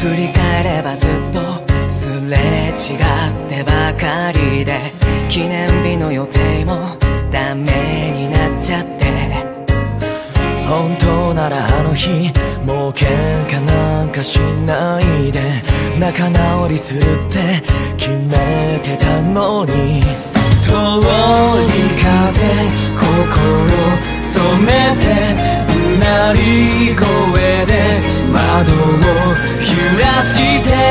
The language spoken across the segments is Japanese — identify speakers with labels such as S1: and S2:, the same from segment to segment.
S1: 振り返ればずっとすれ違ってばかりで記念日の予定もダメになっちゃって。
S2: 本当ならあの日もう喧嘩なんかしないで。仲直りするって決めてたのに。通り風心染めてうなり声で窓を揺らして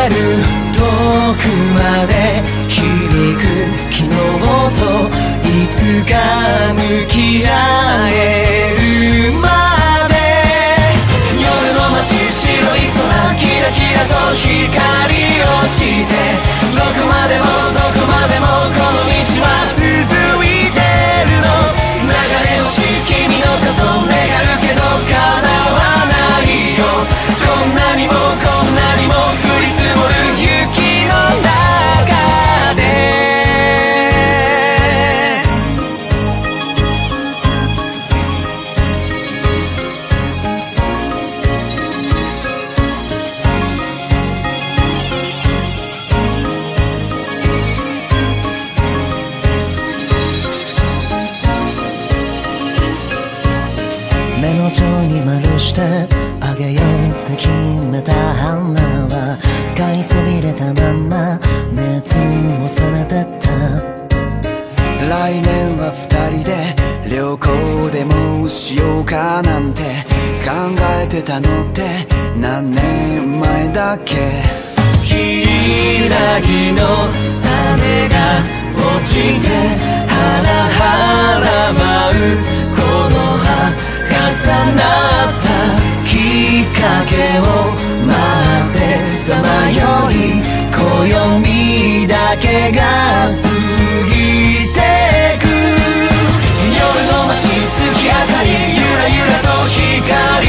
S2: る遠くまで響く昨日といつか向き合う
S1: 花は買いそびれたまんま熱も冷めてった。
S2: 来年は二人で旅行でもしようかなんて考えてたのって何年前だっけ？柊の種が落ちて光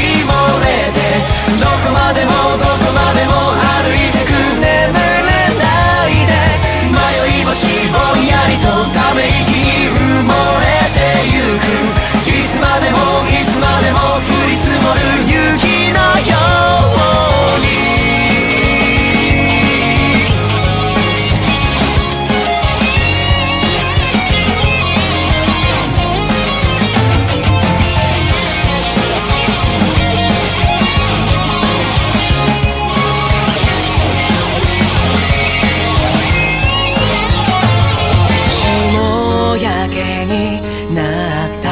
S2: な
S1: った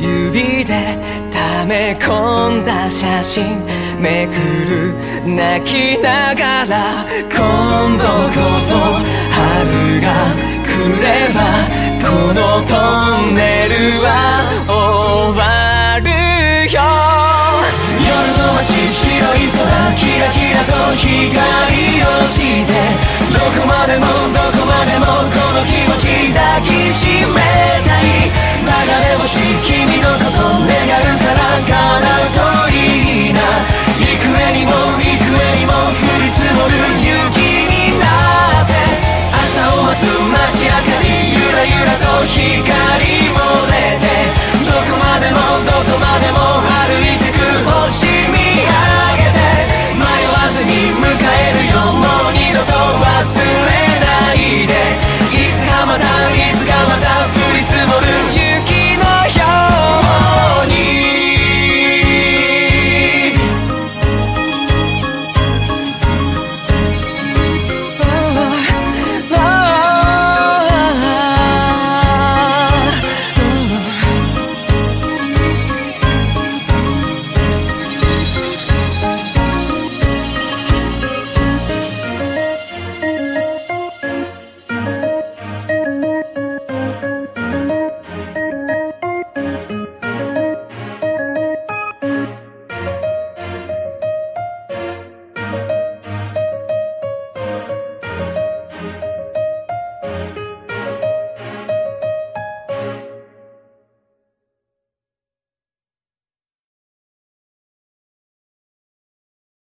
S1: 指で溜め込んだ写真めくる泣きながら今度こそ春が来ればこのトンネルは